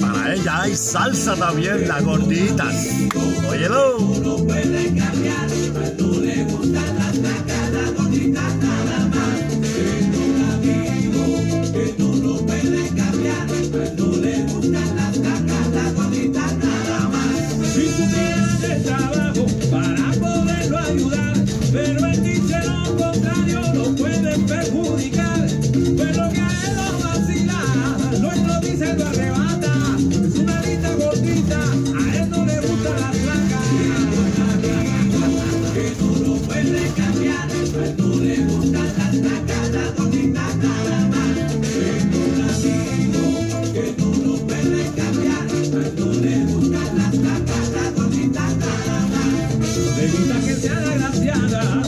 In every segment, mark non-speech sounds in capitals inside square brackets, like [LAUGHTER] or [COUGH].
Para ella hay salsa también, las gorditas. Óyelo. No puede cambiar, a tú le gustan las tacadas, gorditas, nada licenciada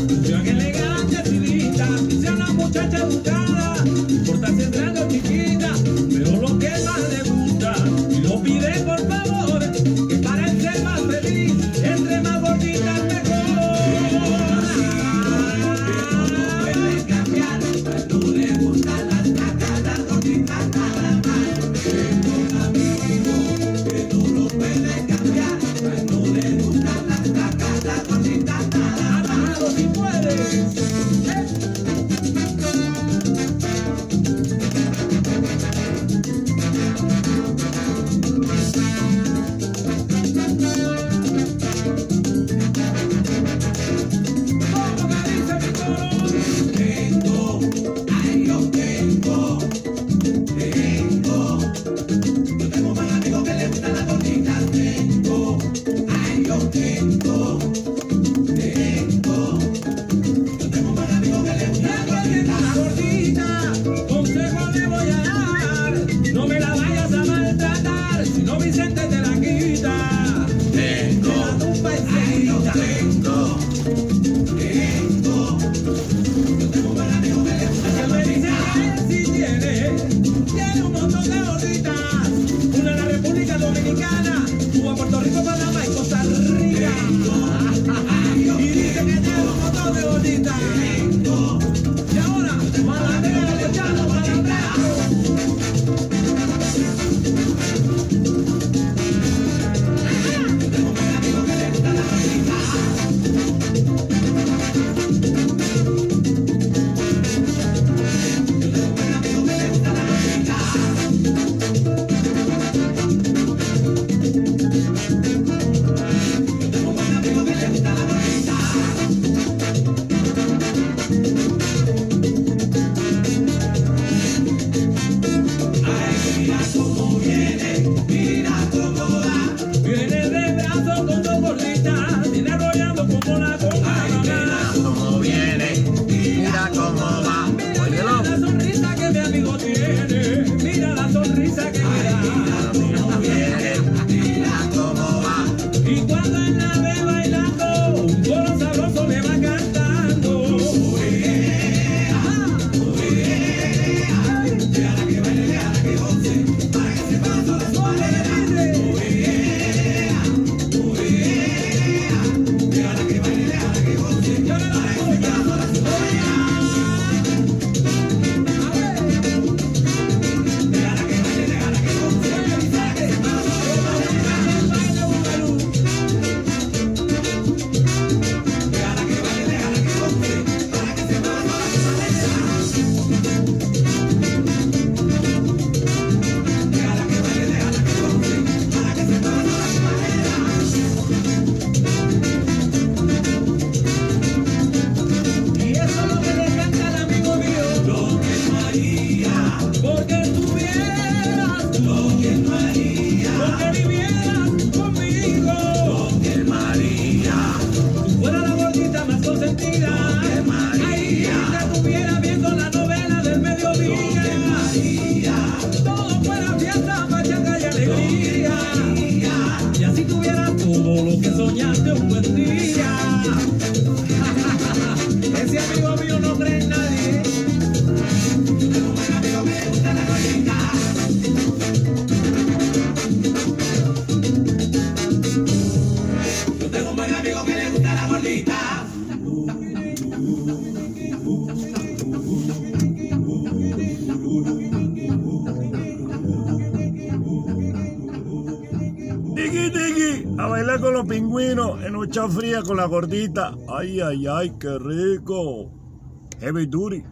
si puedes. Dominicana, Cuba, Puerto Rico, Panamá. que soñaste un buen día. [LAUGHS] Ese amigo mío no cree en nadie. Pero buen amigo me gusta la gallina. Yo tengo un buen amigo que le gusta la gordita. A bailar con los pingüinos en noche fría con la gordita. Ay, ay, ay, qué rico. Heavy duty.